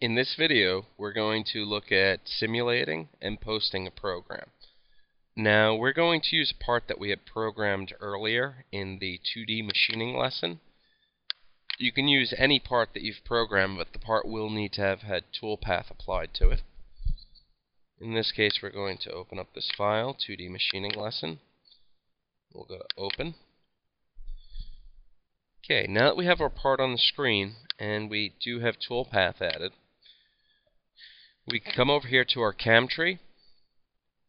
In this video, we're going to look at simulating and posting a program. Now, we're going to use a part that we had programmed earlier in the 2D machining lesson. You can use any part that you've programmed, but the part will need to have had toolpath applied to it. In this case, we're going to open up this file, 2D machining lesson. We'll go to Open. Okay, now that we have our part on the screen, and we do have toolpath added, we come over here to our cam tree,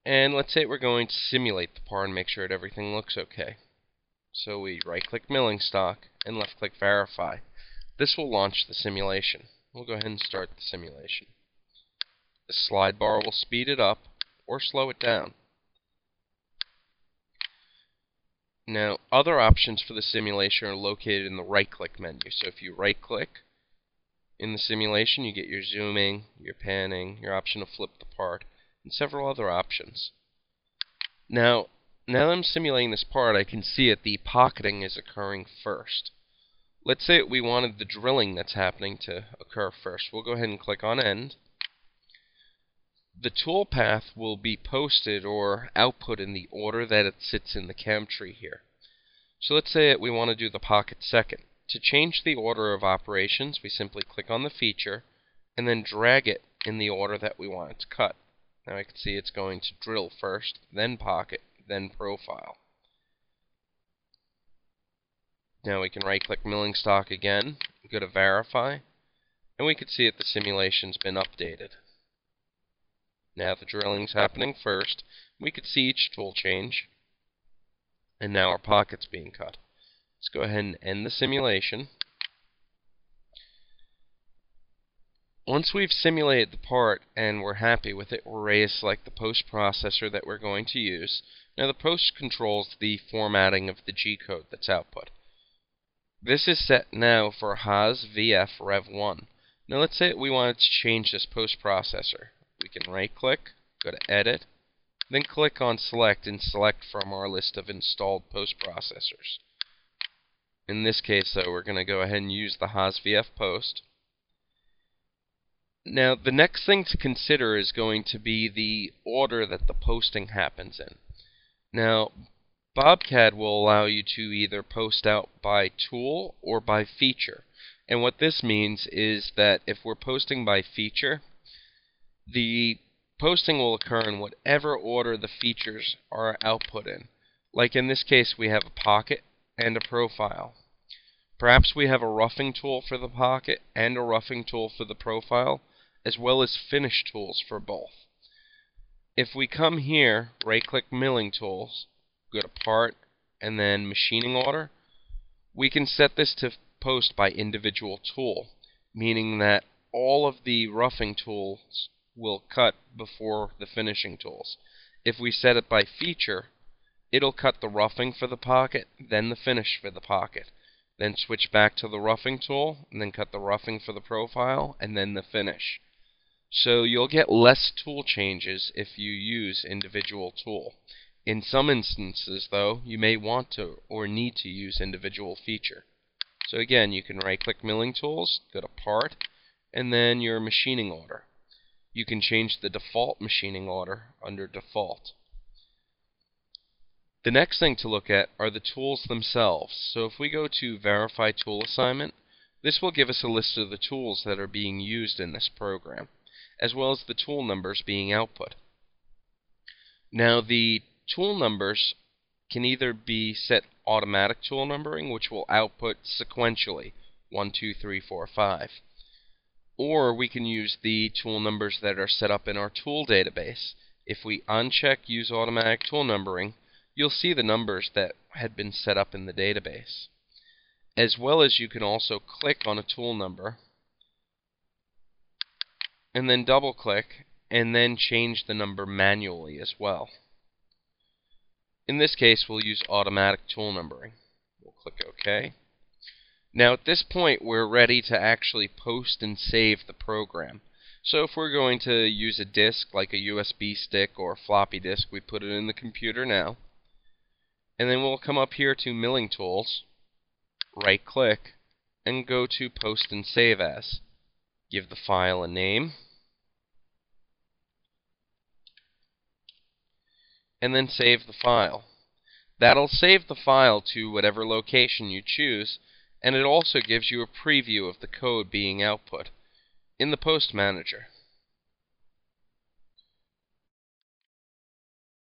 and let's say we're going to simulate the part and make sure that everything looks okay. So we right-click milling stock and left-click verify. This will launch the simulation. We'll go ahead and start the simulation. The slide bar will speed it up or slow it down. Now, other options for the simulation are located in the right-click menu. So if you right-click in the simulation, you get your zooming, your panning, your option to flip the part, and several other options. Now, now that I'm simulating this part, I can see that the pocketing is occurring first. Let's say we wanted the drilling that's happening to occur first. We'll go ahead and click on End the toolpath will be posted or output in the order that it sits in the cam tree here. So let's say that we want to do the pocket second. To change the order of operations, we simply click on the feature and then drag it in the order that we want it to cut. Now I can see it's going to drill first, then pocket, then profile. Now we can right click milling stock again, go to verify, and we can see that the simulation's been updated. Now the drilling's happening first. We could see each tool change. And now our pocket's being cut. Let's go ahead and end the simulation. Once we've simulated the part and we're happy with it, we're ready to select the post processor that we're going to use. Now the post controls the formatting of the G-code that's output. This is set now for Haas VF Rev 1. Now let's say we wanted to change this post processor we can right click, go to edit, then click on select and select from our list of installed post processors. In this case though we're going to go ahead and use the HAAS-VF post. Now the next thing to consider is going to be the order that the posting happens in. Now Bobcad will allow you to either post out by tool or by feature. And what this means is that if we're posting by feature, the posting will occur in whatever order the features are output in. Like in this case, we have a pocket and a profile. Perhaps we have a roughing tool for the pocket and a roughing tool for the profile, as well as finish tools for both. If we come here, right-click Milling Tools, go to Part, and then Machining Order, we can set this to post by individual tool, meaning that all of the roughing tools will cut before the finishing tools. If we set it by feature, it'll cut the roughing for the pocket, then the finish for the pocket. Then switch back to the roughing tool, and then cut the roughing for the profile, and then the finish. So you'll get less tool changes if you use individual tool. In some instances, though, you may want to or need to use individual feature. So again, you can right-click Milling Tools, go to Part, and then your machining order you can change the default machining order under default. The next thing to look at are the tools themselves. So if we go to verify tool assignment, this will give us a list of the tools that are being used in this program, as well as the tool numbers being output. Now the tool numbers can either be set automatic tool numbering, which will output sequentially 1, 2, 3, 4, 5 or we can use the tool numbers that are set up in our tool database. If we uncheck Use Automatic Tool Numbering, you'll see the numbers that had been set up in the database. As well as you can also click on a tool number and then double click and then change the number manually as well. In this case, we'll use automatic tool numbering. We'll click OK. Now at this point we're ready to actually post and save the program. So if we're going to use a disk like a USB stick or a floppy disk, we put it in the computer now. And then we'll come up here to Milling Tools, right click, and go to Post and Save As. give the file a name, and then save the file. That'll save the file to whatever location you choose, and it also gives you a preview of the code being output in the Post Manager.